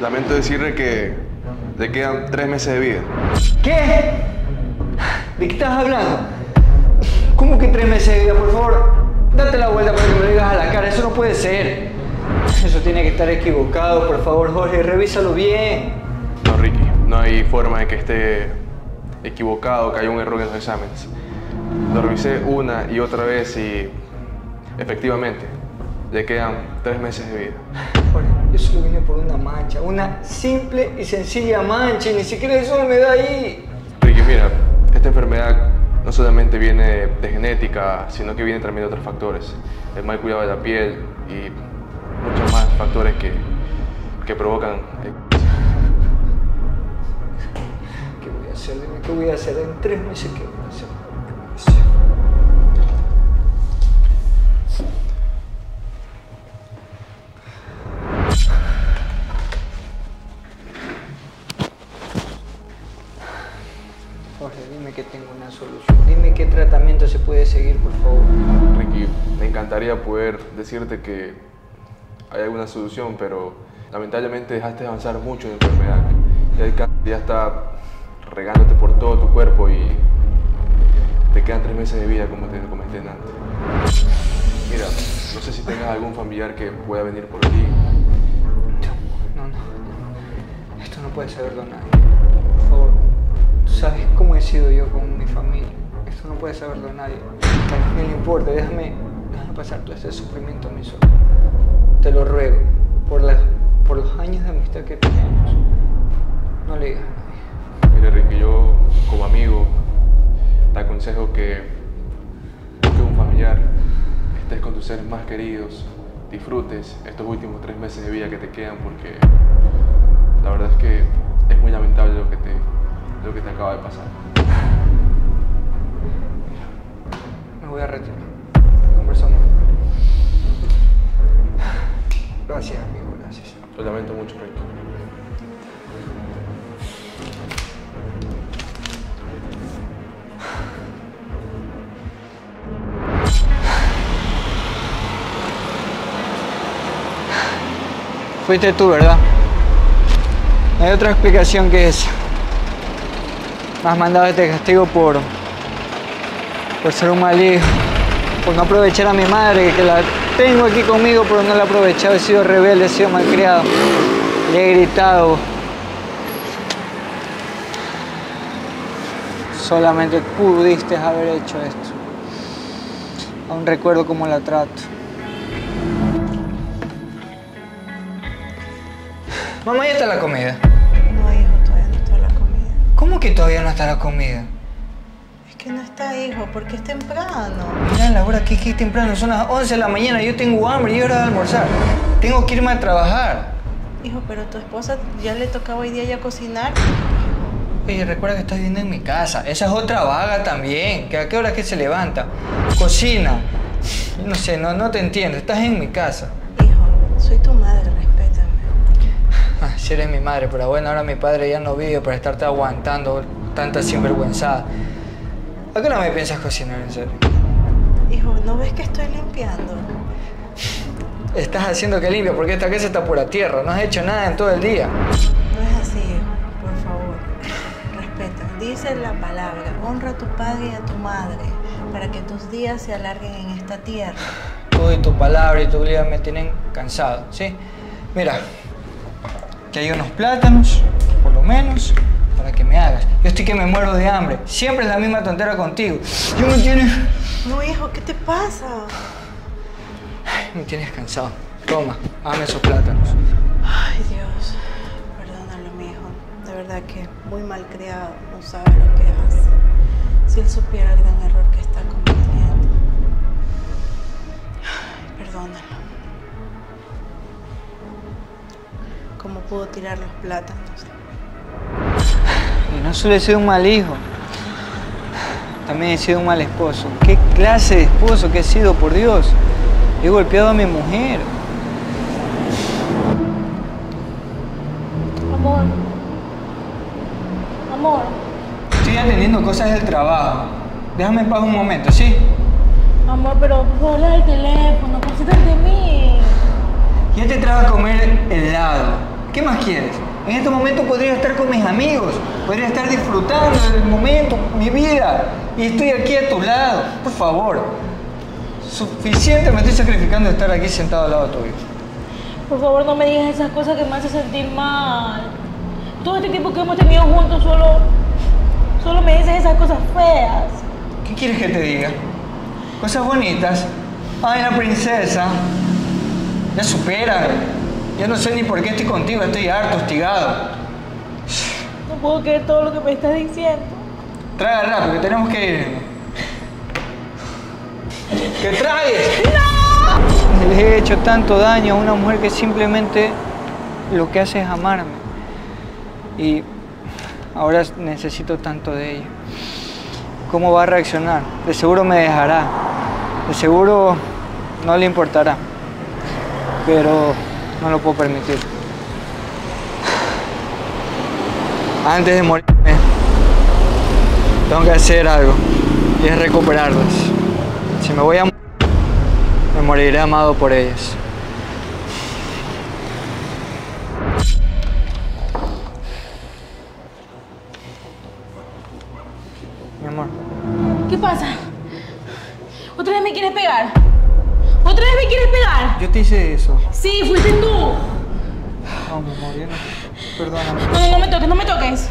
Lamento decirle que le quedan tres meses de vida. ¿Qué? ¿De qué estás hablando? ¿Cómo que tres meses de vida, por favor? Date la vuelta para que me lo digas a la cara, eso no puede ser. Eso tiene que estar equivocado, por favor, Jorge, revísalo bien. No, Ricky, no hay forma de que esté equivocado, que haya un error en los exámenes. Lo revisé una y otra vez y efectivamente le quedan tres meses de vida. Yo solo vine por una mancha, una simple y sencilla mancha, y ni siquiera eso me da ahí. Ricky, mira, esta enfermedad no solamente viene de genética, sino que viene también de otros factores. El mal cuidado de la piel y muchos más factores que, que provocan... ¿Qué voy a hacer? Dime, ¿qué voy a hacer? En tres meses, ¿qué voy a hacer? ¿Qué voy a hacer? Tengo una solución. Dime qué tratamiento se puede seguir, por favor. Ricky, me encantaría poder decirte que hay alguna solución, pero lamentablemente dejaste de avanzar mucho en la enfermedad. Ya el cáncer ya está regándote por todo tu cuerpo y te quedan tres meses de vida, como te comenté antes. Mira, no sé si tengas algún familiar que pueda venir por ti. No, no. Esto no puede saberlo nadie. Sabes cómo he sido yo con mi familia. Esto no puede saberlo nadie. A mí no importa. Déjame, déjame pasar todo ese sufrimiento a mí solo. Te lo ruego. Por los años de amistad que tenemos. No le digas a nadie. Mira, Ricky, yo como amigo te aconsejo que busques un familiar, estés con tus seres más queridos, disfrutes estos últimos tres meses de vida que te quedan porque la verdad es que es muy lamentable lo que te, lo que te acaba de pasar. Me voy a retirar. Conversamos. Gracias, amigo. Gracias. Lo lamento mucho, Ricky. Fuiste tú, ¿verdad? No hay otra explicación que esa. Me has mandado este castigo por. por ser un mal hijo. Por no aprovechar a mi madre, que la tengo aquí conmigo, pero no la he aprovechado. He sido rebelde, he sido malcriado. Le he gritado. Solamente pudiste haber hecho esto. Aún recuerdo cómo la trato. Mamá, ya está la comida. ¿Cómo que todavía no está la comida? Es que no está, hijo, porque es temprano. Mira la hora que es temprano, son las 11 de la mañana, yo tengo hambre y hora de almorzar. Tengo que irme a trabajar. Hijo, pero tu esposa ya le tocaba hoy día ya cocinar. Oye, recuerda que estás viviendo en mi casa. Esa es otra vaga también. ¿Que ¿A qué hora es que se levanta? Cocina. No sé, no, no te entiendo. Estás en mi casa. Hijo, soy tu madre, si eres mi madre, pero bueno, ahora mi padre ya no vive para estarte aguantando tanta sinvergüenzada. ¿A qué hora me piensas cocinar en serio? Hijo, ¿no ves que estoy limpiando? Estás haciendo que limpia porque esta casa está pura tierra. No has hecho nada en todo el día. No es así, hijo, por favor. Respeta. Dice la palabra, honra a tu padre y a tu madre para que tus días se alarguen en esta tierra. Tú y tu palabra y tu vida me tienen cansado, ¿sí? Mira, que hay unos plátanos, por lo menos, para que me hagas. Yo estoy que me muero de hambre. Siempre es la misma tontera contigo. Yo me tienes... No, hijo, ¿qué te pasa? Me tienes cansado. Toma, dame esos plátanos. Ay, Dios. Perdónalo, mi hijo. De verdad que muy mal criado. No sabe lo que hace. Si él supiera el gran error que está cometiendo. Ay, Perdónalo. ¿Cómo pudo tirar los plátanos? Y no solo he sido un mal hijo, también he sido un mal esposo. ¿Qué clase de esposo que he sido, por Dios? He golpeado a mi mujer. Amor. Amor. Estoy atendiendo cosas del trabajo. Déjame en paz un momento, ¿sí? Amor, pero por favor, deja el teléfono, concéntrate en mí. Ya te trajo a comer helado. ¿Qué más quieres? En este momento podría estar con mis amigos, podría estar disfrutando del momento, mi vida, y estoy aquí a tu lado. Por favor, suficiente me estoy sacrificando de estar aquí sentado al lado tuyo. Por favor, no me digas esas cosas que me hacen sentir mal. Todo este tiempo que hemos tenido juntos solo, solo me dices esas cosas feas. ¿Qué quieres que te diga? Cosas bonitas. Ay, la princesa. Ya supera. Ya no sé ni por qué estoy contigo, estoy harto, hostigado. No puedo creer todo lo que me estás diciendo. Traga rápido, que tenemos que ir. ¡Que tragues! ¡No! Les he hecho tanto daño a una mujer que simplemente lo que hace es amarme. Y ahora necesito tanto de ella. ¿Cómo va a reaccionar? De seguro me dejará. De seguro no le importará. Pero no lo puedo permitir. Antes de morirme, tengo que hacer algo. Y es recuperarlas. Si me voy a morir, me moriré amado por ellas. ¿Otra vez me quieres pegar? yo te hice eso. Sí, fuiste tú. No, mi amor, yo no. Perdóname. No, no, no me toques, no me toques.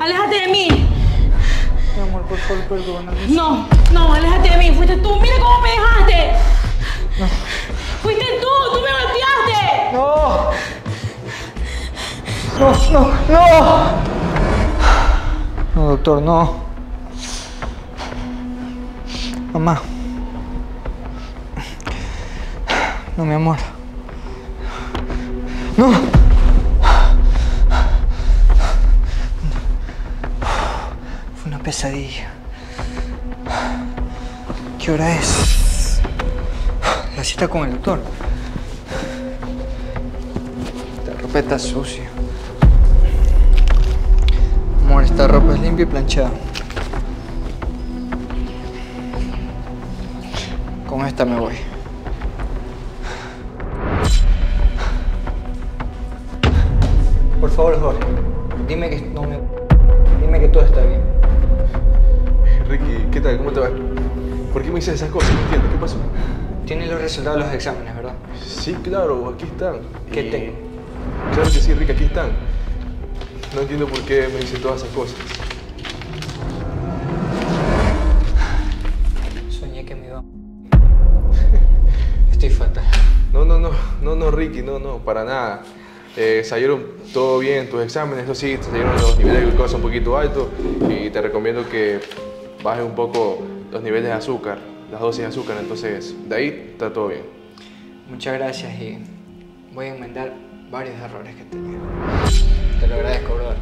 Aléjate de mí. Mi amor, por favor, perdóname. No, no, aléjate de mí. Fuiste tú. Mira cómo me dejaste. Fuiste tú, tú me golpeaste. ¡No! No, no, no. No, doctor, no. Mamá. No, mi amor. No. Fue una pesadilla. ¿Qué hora es? La cita con el doctor. Esta ropa está sucia. Amor, esta ropa es limpia y planchada. Con esta me voy. Favor, Jorge, dime que no me... Dime que todo está bien. Ricky, ¿qué tal? ¿Cómo te va? ¿Por qué me dices esas cosas? No entiendo. ¿Qué pasó? Tienes los resultados de los exámenes, ¿verdad? Sí, claro, aquí están. ¿Qué Y- tengo? Claro que sí, Ricky, aquí están. No entiendo por qué me dicen todas esas cosas. Soñé que me iba... Estoy fatal. No, no, no, no, no, Ricky, no, no, para nada. Eh, salieron todo bien tus exámenes, eso sí, te salieron los niveles de glucosa un poquito altos y te recomiendo que bajes un poco los niveles de azúcar, las dosis de azúcar, entonces de ahí está todo bien. Muchas gracias y voy a enmendar varios errores que he tenido. Te lo agradezco, brother.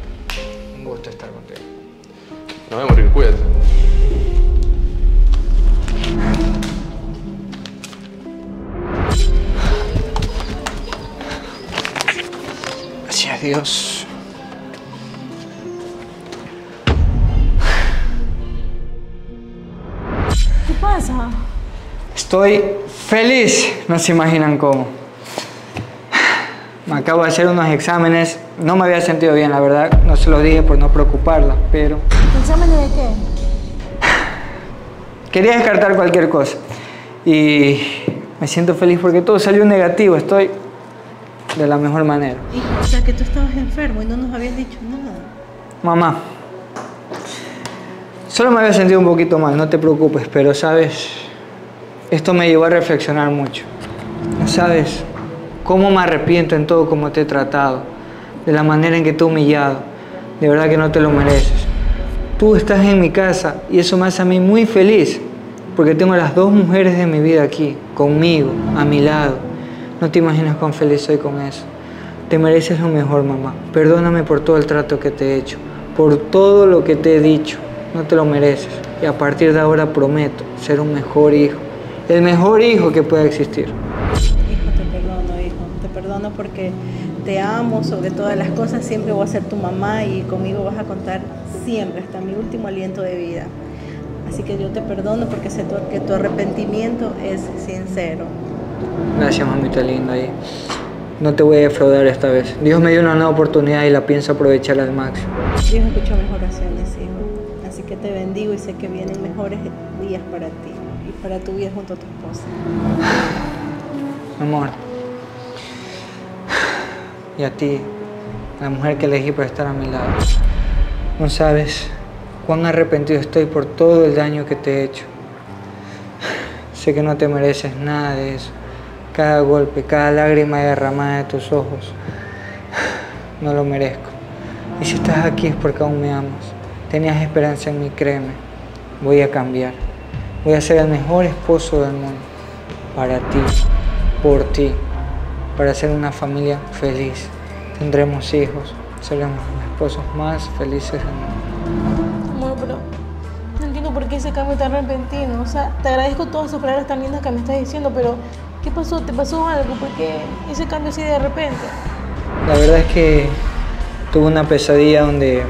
Estoy feliz, no se imaginan cómo. Me acabo de hacer unos exámenes, no me había sentido bien, la verdad, no se lo dije por no preocuparla, pero ¿Exámenes de qué? quería descartar cualquier cosa. Y me siento feliz porque todo salió negativo, estoy de la mejor manera. O sea que tú estabas enfermo y no nos habías dicho nada. Mamá, solo me había sentido un poquito mal, no te preocupes, pero sabes, esto me llevó a reflexionar mucho. Sabes cómo me arrepiento en todo como te he tratado, de la manera en que te he humillado. De verdad que no te lo mereces. Tú estás en mi casa y eso me hace a mí muy feliz, porque tengo a las dos mujeres de mi vida aquí, conmigo, a mi lado. No te imaginas cuán feliz soy con eso. Te mereces lo mejor, mamá. Perdóname por todo el trato que te he hecho, por todo lo que te he dicho. No te lo mereces. Y a partir de ahora prometo ser un mejor hijo. El mejor hijo que pueda existir. Hijo, te perdono, hijo. Te perdono porque te amo sobre todas las cosas. Siempre voy a ser tu mamá y conmigo vas a contar siempre, hasta mi último aliento de vida. Así que yo te perdono porque sé que tu arrepentimiento es sincero. Gracias, mamita linda. Y No te voy a defraudar esta vez. Dios me dio una nueva oportunidad y la pienso aprovechar al máximo. Dios escuchó mis oraciones, hijo. Así que te bendigo y sé que vienen mejores días para ti para tu vida junto a tu esposa. Amor. Y a ti, la mujer que elegí para estar a mi lado. No sabes cuán arrepentido estoy por todo el daño que te he hecho. Sé que no te mereces nada de eso. Cada golpe, cada lágrima derramada de tus ojos, no lo merezco. Y si estás aquí es porque aún me amas. Tenías esperanza en mí, créeme. Voy a cambiar. Voy a ser el mejor esposo del mundo. Para ti, por ti, para ser una familia feliz. Tendremos hijos, seremos los esposos más felices del mundo. Amor, pero no entiendo por qué ese cambio tan repentino. O sea, te agradezco todas esas palabras tan lindas que me estás diciendo, pero ¿qué pasó? ¿Te pasó algo? ¿Por qué ese cambio así de repente? La verdad es que tuve una pesadilla donde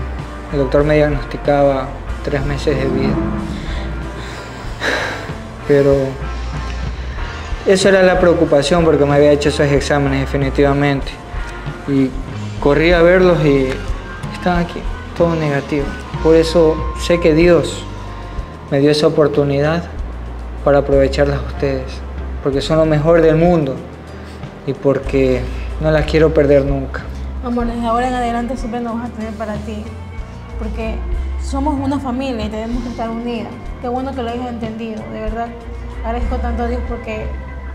el doctor me diagnosticaba tres meses de vida. Pero eso era la preocupación porque me había hecho esos exámenes definitivamente. Y corrí a verlos y estaban aquí, todo negativo. Por eso sé que Dios me dio esa oportunidad para aprovecharlas a ustedes. Porque son lo mejor del mundo y porque no las quiero perder nunca. Amor, desde ahora en adelante siempre nos vas a tener para ti. Porque somos una familia y tenemos que estar unidas. Qué bueno que lo hayas entendido, de verdad. Agradezco tanto a Dios porque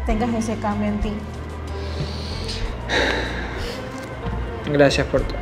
tengas ese cambio en ti. Gracias por todo.